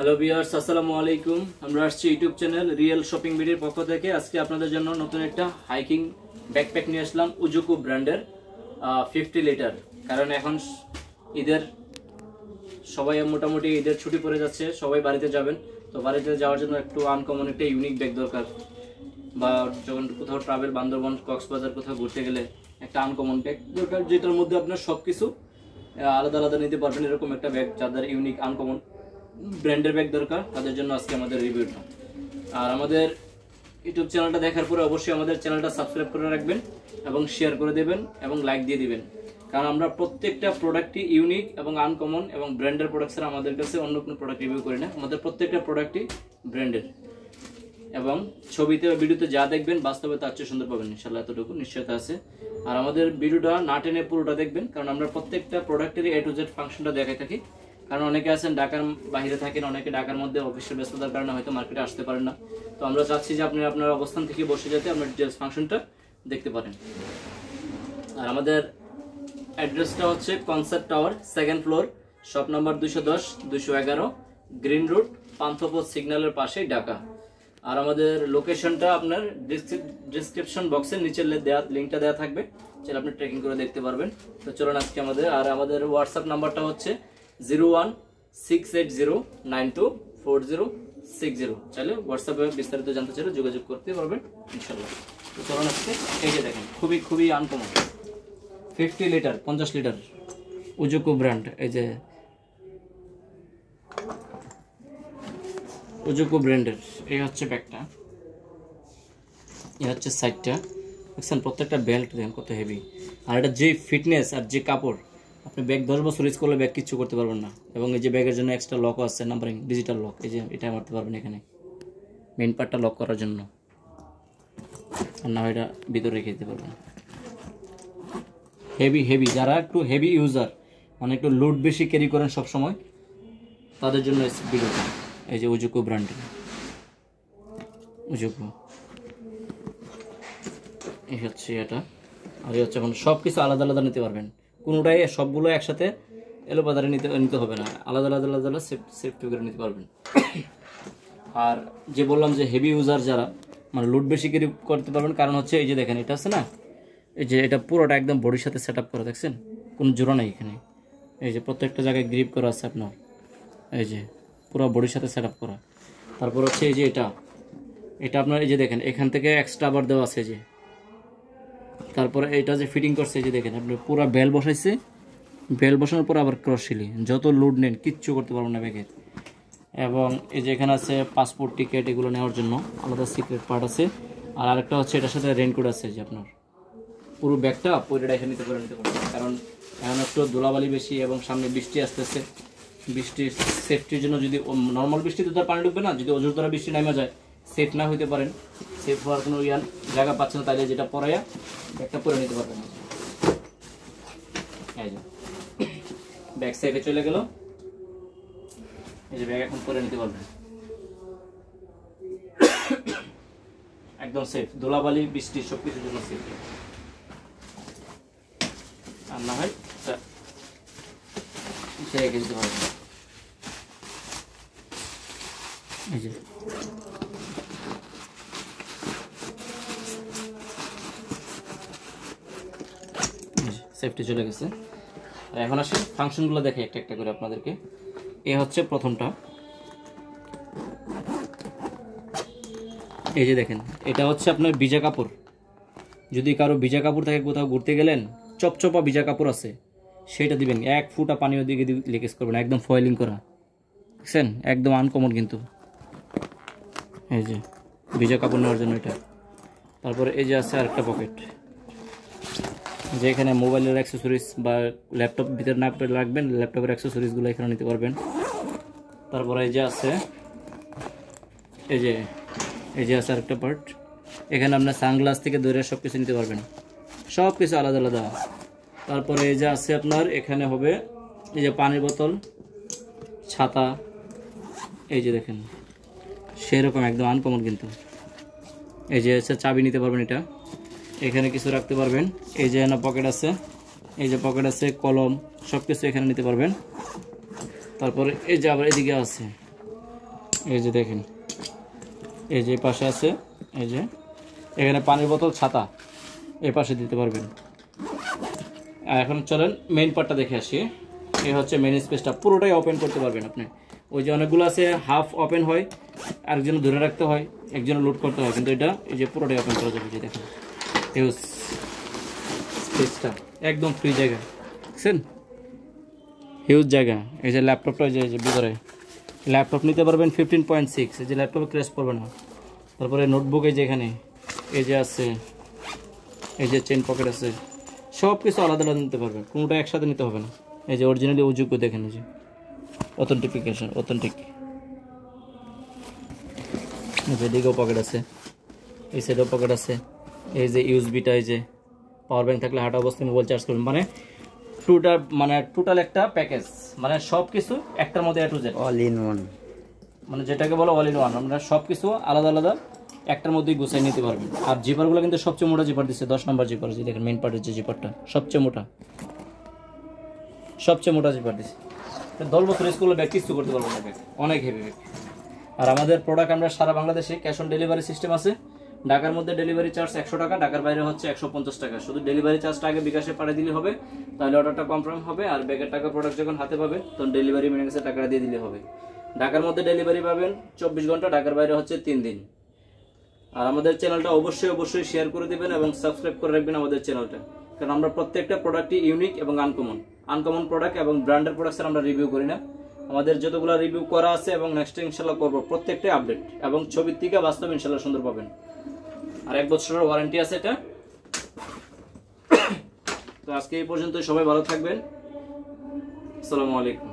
Hello বিয়ার্স আসসালামু আলাইকুম আমরা আসছি ইউটিউব চ্যানেল রিয়েল শপিং ভিডিওর পক্ষ থেকে। আজকে আপনাদের জন্য নতুন একটা হাইকিং ব্যাকপ্যাক নিয়ে আসলাম উজুকু ব্র্যান্ডের ফিফটি লিটার কারণ এখন ঈদের, সবাই মোটামুটি ঈদের ছুটি পড়ে যাচ্ছে, সবাই বাড়িতে যাবেন। তো বাড়িতে যাওয়ার জন্য একটু আনকমন একটা ইউনিক ব্যাগ দরকার। বা যখন কোথাও ট্রাভেল বান্দরবন, কক্সবাজার কোথাও ঘুরতে গেলে একটা আনকমন ব্যাগ দরকার, যেটার মধ্যে আপনার সব কিছু আলাদা আলাদা নিতে পারবেন এরকম একটা ব্যাগ যাদের ইউনিক আনকমন ব্র্যান্ডের ব্যাগ দরকার, তাদের জন্য আজকে আমাদের রিভিউটা। আর আমাদের ইউটিউব চ্যানেলটা দেখার পরে অবশ্যই আমাদের চ্যানেলটা সাবস্ক্রাইব করে রাখবেন এবং শেয়ার করে দেবেন এবং লাইক দিয়ে দিবেন। কারণ আমরা প্রত্যেকটা প্রোডাক্টই ইউনিক এবং আনকমন এবং ব্র্যান্ডের প্রোডাক্ট ছাড়া আমাদের কাছে অন্য কোনো প্রোডাক্ট রিভিউ করি না। আমাদের প্রত্যেকটা প্রোডাক্টই ব্র্যান্ডের এবং ছবিতে বা ভিডিওতে যা দেখবেন বাস্তবে তার চেয়ে সুন্দর পাবেন ইনশাল্লাহ এতটুকু নিশ্চয়তা আছে। আর আমাদের ভিডিওটা না টেনে পুরোটা দেখবেন, কারণ আমরা প্রত্যেকটা প্রোডাক্টেরই এ টু জেড ফাংশনটা দেখাই থাকি। কারণ অনেকে আছেন, ঢাকার বাইরে থাকেন, অনেকে ঢাকার মধ্যে অফিসের ব্যস্ততার কারণে হয়তো মার্কেটে আসতে পারেন না। তো আমরা চাচ্ছি যে আপনি আপনার অবস্থান থেকে বসে যেতে আপনার ডিটেলস ফাংশনটা দেখতে পারেন। আর আমাদের অ্যাড্রেসটা হচ্ছে concert tower second floor shop number দুশো দশ দুশো এগারো গ্রিন রুট পান্থপথ সিগন্যালের পাশেই ঢাকা। আর আমাদের লোকেশনটা আপনার ডিসক্রিপশন বক্সের নিচে দেওয়া লিঙ্কটা দেওয়া থাকবে। সেটা আপনি ট্রেকিং করে দেখতে পারবেন। তো চলুন আজকে আমাদের আর আমাদের হোয়াটসঅ্যাপ নাম্বারটা হচ্ছে zero one six eight zero nine two four zero six zero. চাইলে হোয়াটসঅ্যাপে বিস্তারিত জানতে চাইলে যোগাযোগ করতে পারবেন ইনশাল্লাহ তো চলুন আজকে, এই দেখেন, খুবই খুবই আনকমন ফিফটি লিটার পঞ্চাশ লিটার উজুকু ব্র্যান্ড এই যে উজুকু ব্র্যান্ডের এই হচ্ছে ব্যাগটা এই হচ্ছে সাইডটা দেখছেন, প্রত্যেকটা বেল্ট দেখেন কত হেভি আর এটা যে ফিটনেস আর যে কাপড় আপনি ব্যাগ দশ বছর ইউজ করলে ব্যাগ কিচ্ছু করতে পারবেন না। এবং এই যে ব্যাগের জন্য এক্সট্রা লকও আছে নাম্বারিং ডিজিটাল লক এই যে এটা মারতে পারবেন এখানে। মেন পার্টটা লক করার জন্য। আর না এটা ভিতরে রেখে দিতে পারবেন। হেভি হেভি যারা একটু হেভি ইউজার মানে একটু লোড বেশি ক্যারি করেন সব সময় তাদের জন্য ভিডিওটা এই যে উজুকু ব্র্যান্ডের উজুকো এই হচ্ছে এটা। আর হচ্ছে এখন সব কিছু আলাদা আলাদা নিতে পারবেন। কোনোটাই সবগুলো একসাথে এলো বাজারে নিতে নিতে হবে না। আলাদা আলাদা আলাদা আলাদা সেফটি করে নিতে পারবেন। আর যে বললাম যে হেভি ইউজার যারা মানে লোড বেশি ক্যারি করতে পারবেন, কারণ হচ্ছে এই যে দেখেন, এটা আছে না? এই যে এটা পুরোটা একদম বডির সাথে সেট আপ করা, দেখছেন? কোনো জোড়া নেই এখানে। এই যে প্রত্যেকটা জায়গায় গ্রিপ করা আছে আপনার। এই যে পুরো বডির সাথে সেট আপ করা। তারপর হচ্ছে এই যে এটা। এটা আপনার এই যে দেখেন, এখান থেকে এক্সট্রা আবার দেওয়া আছে যে। তারপরে এটা যে ফিটিং করছে যে দেখেন, আপনি পুরো বেল বসাইছে। বেল বসানোর পর আবার ক্রস সিলি যত লোড নেন, কিচ্ছু করতে পারবেন না ব্যাগের এবং এই যে এখানে আছে পাসপোর্ট টিকিট এগুলো নেওয়ার জন্য আলাদা সিক্রেট পার্ট আছে। আর আরেকটা হচ্ছে, এটার সাথে রেনকোট আছে যে আপনার। পুরো ব্যাগটা পুরোটা এখানে নিতে করে নিতে কারণ এখন একটু ধুলাবালি বেশি এবং সামনে বৃষ্টি আসতেছে। বৃষ্টির সেফটির জন্য যদি নর্মাল বৃষ্টিতে তো পানি ঢুকবে না, যদি অজুর দ্বারা বৃষ্টি নামা যায় সেফ না হইতে পারেন, সেফ হওয়ার কোনো ইয়ান জায়গা পাচ্ছেন তাইলে যেটা পরাইয়া ব্যাগটা পরে নিতে পারবেন। ব্যাগ সেফে চলে গেল। এই যে ব্যাগ এখন পরে নিতে পারবেন। একদম সেফ, ধুলাবালি, বৃষ্টি সব কিছুর জন্য সেফ। আর না হয় রেখে দিতে পারবেন। এই যে সেফটি চলে গেছে। এখন আসি ফাংশনগুলো দেখে একটা একটা করে আপনাদেরকে। এ হচ্ছে প্রথমটা। এই যে দেখেন, এটা হচ্ছে আপনার ভিজা কাপড়। যদি কারও ভিজা কাপড় থাকে কোথাও ঘুরতে গেলেন, চপচপা ভিজা কাপড় আছে, সেটা দিবেন। এক ফুটা পানি ওদিকে লিকেজ করবেন, একদম ফয়েলিং করা। দেখছেন একদম আনকমন কিন্তু। এই যে, ভিজা কাপড় নেওয়ার জন্য এটা। তারপরে এই যে আছে আরেকটা পকেট। যে এখানে মোবাইলের অ্যাক্সেসরিজ বা ল্যাপটপ ভিতরে না রাখবেন ল্যাপটপের অ্যাক্সেসরিজগুলো এখানে নিতে পারবেন। তারপরে এই যে আছে, এই যে এই যে আছে আরেকটা পার্ট এখানে আপনার সানগ্লাস থেকে দৌড়ে সব কিছু নিতে পারবেন। সব কিছু আলাদা আলাদা। তারপরে এই যে আছে আপনার, এখানে হবে এই যে পানির বোতল, ছাতা। এই যে দেখেন, সেরকম একদম আনকমন কিন্তু। এই যে চাবি নিতে পারবেন এটা। এখানে কিছু রাখতে পারবেন। এই যে পকেট আছে, এই যে পকেট আছে, কলম সব কিছু এখানে নিতে পারবেন। তারপরে এই যে আবার এদিকে আছে, এই যে দেখেন, এই যে পাশে আছে, এই যে, এখানে পানির বোতল, ছাতা, এই পাশে দিতে পারবেন। আর এখন চলেন মেইন পার্টটা দেখে আসি। এই হচ্ছে মেইন স্পেসটা পুরোটাই ওপেন করতে পারবেন আপনি। ওই যে অনেকগুলো আছে হাফ ওপেন হয়, আরেকজন ধরে রাখতে হয়, একজন লোড করতে হয়, কিন্তু এটা এই যে পুরোটাই ওপেন করা যাবে দেখেন। একদম ফ্রি জায়গা। দেখছেন? হিউজ জায়গা। এই যে ল্যাপটপটা যে ভিতরে। ল্যাপটপ নিতে পারবেন ফিফটিন পয়েন্ট সিক্স এই যে ল্যাপটপে ক্রেস পড়বে না। তারপরে নোটবুক এই যে এখানে। এই যে আছে। এই যে চেন পকেট আছে। সব কিছু আলাদা আলাদা নিতে পারবেন কোনোটা একসাথে নিতে হবে না। এই যে অরিজিনালি উজুকু দেখেন এই যে। অথেন্টিফিকেশন অথেন্টিক এই পকেট আছে। এই সাইডেও পকেট আছে। এই যে ইউএসবিটা এই যে পাওয়ার ব্যাঙ্ক থাকলে হাঁটা অবস্থায় মোবাইল চার্জ করবেন মানে টোটাল মানে টোটাল একটা প্যাকেজ মানে সব কিছু একটার মধ্যে A to Z all in one মানে যেটাকে বলো অল ইন ওয়ান আমরা সব কিছু আলাদা আলাদা একটার মধ্যেই গুছিয়ে নিতে পারবেন আর জিপারগুলো কিন্তু সবচেয়ে মোটা জিপার দিচ্ছে দশ নম্বর জিপার যে দেখেন মেন পার্টের যে জিপারটা সবচেয়ে মোটা। সবচেয়ে মোটা জিপার দিচ্ছে। দশ বছর স্কুলে ব্যাগ কিছু করতে পারব না ব্যাগ অনেক হেভি ব্যাগ আর আমাদের প্রোডাক্ট আমরা সারা বাংলাদেশে ক্যাশ অন ডেলিভারি সিস্টেম আছে। ঢাকার মধ্যে ডেলিভারি চার্জ একশো টাকা, ঢাকার বাইরে হচ্ছে একশো পঞ্চাশ টাকা। শুধু ডেলিভারি চার্জটা আগে বিকাশে পাঠিয়ে দিলে হবে, তাহলে অর্ডারটা কনফার্ম হবে, আর ব্যাগের টাকা প্রোডাক্ট যখন হাতে পাবে, তখন ডেলিভারি মেনে গেছে টাকাটা দিয়ে দিলে হবে। ঢাকার মধ্যে ডেলিভারি পাবেন চব্বিশ ঘণ্টা, ঢাকার বাইরে হচ্ছে তিন দিন। আর আমাদের চ্যানেলটা অবশ্যই অবশ্যই শেয়ার করে দিবেন এবং সাবস্ক্রাইব করে রাখবেন আমাদের চ্যানেলটা কারণ আমরা প্রত্যেকটা প্রোডাক্টই ইউনিক এবং আনকমন আনকমন প্রোডাক্ট এবং ব্র্যান্ডের প্রোডাক্টস আমরা রিভিউ করি না। আমাদের যতগুলো রিভিউ করা আছে এবং নেক্সট ইনশাল্লাহ করব, প্রত্যেকটাই আপডেট এবং ছবির থেকে বাস্তব ইনশাল্লাহ সুন্দর পাবেন। আর এক বছরের ওয়ারেন্টি আছে এটা। তো আজকে এই পর্যন্তই, সবাই ভালো থাকবেন। আসসালামু আলাইকুম।